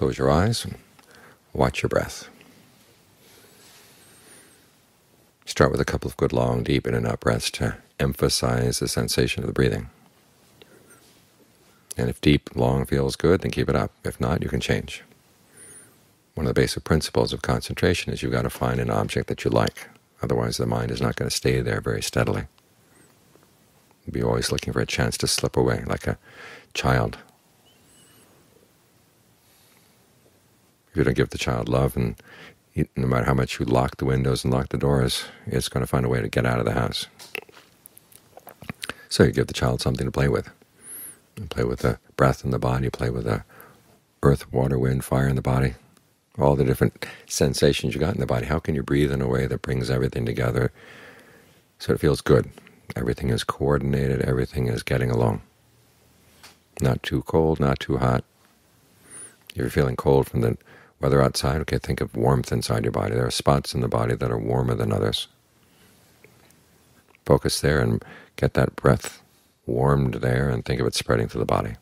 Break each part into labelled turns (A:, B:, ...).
A: close your eyes and watch your breath. Start with a couple of good long, deep in and out breaths to emphasize the sensation of the breathing. And if deep, long feels good, then keep it up. If not, you can change. One of the basic principles of concentration is you've got to find an object that you like. Otherwise the mind is not going to stay there very steadily. You'll be always looking for a chance to slip away, like a child. If you don't give the child love, and no matter how much you lock the windows and lock the doors, it's going to find a way to get out of the house. So you give the child something to play with. You play with the breath in the body, play with the earth, water, wind, fire in the body, all the different sensations you got in the body. How can you breathe in a way that brings everything together so it feels good? Everything is coordinated, everything is getting along. Not too cold, not too hot. If you're feeling cold from the weather outside, okay, think of warmth inside your body. There are spots in the body that are warmer than others. Focus there and get that breath warmed there and think of it spreading through the body.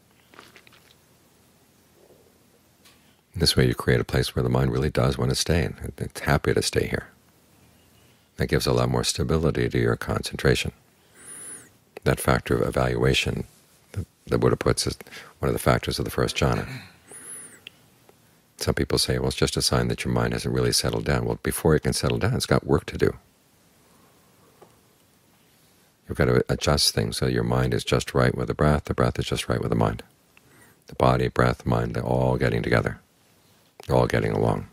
A: This way you create a place where the mind really does want to stay. And It's happy to stay here. That gives a lot more stability to your concentration. That factor of evaluation, the Buddha puts as one of the factors of the first jhana. Some people say, well, it's just a sign that your mind hasn't really settled down. Well, before it can settle down, it's got work to do. You've got to adjust things so your mind is just right with the breath, the breath is just right with the mind. The body, breath, mind, they're all getting together. They're all getting along.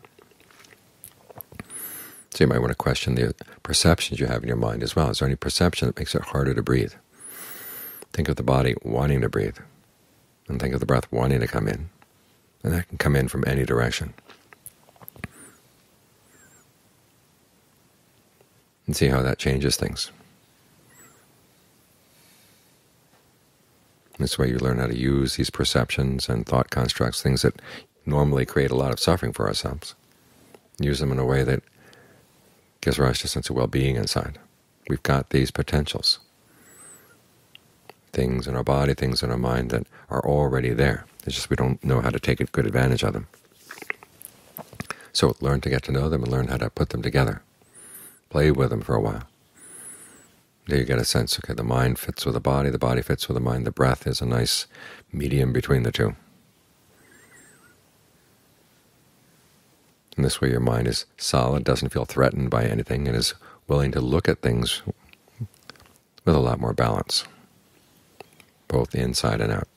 A: So you might want to question the perceptions you have in your mind as well. Is there any perception that makes it harder to breathe? Think of the body wanting to breathe, and think of the breath wanting to come in. And that can come in from any direction. And see how that changes things. This way you learn how to use these perceptions and thought constructs, things that normally create a lot of suffering for ourselves. Use them in a way that gives rise to a sense of well-being inside. We've got these potentials, things in our body, things in our mind that are already there. It's just we don't know how to take good advantage of them. So learn to get to know them and learn how to put them together. Play with them for a while. There you get a sense, okay, the mind fits with the body, the body fits with the mind, the breath is a nice medium between the two. And this way your mind is solid, doesn't feel threatened by anything, and is willing to look at things with a lot more balance, both inside and out.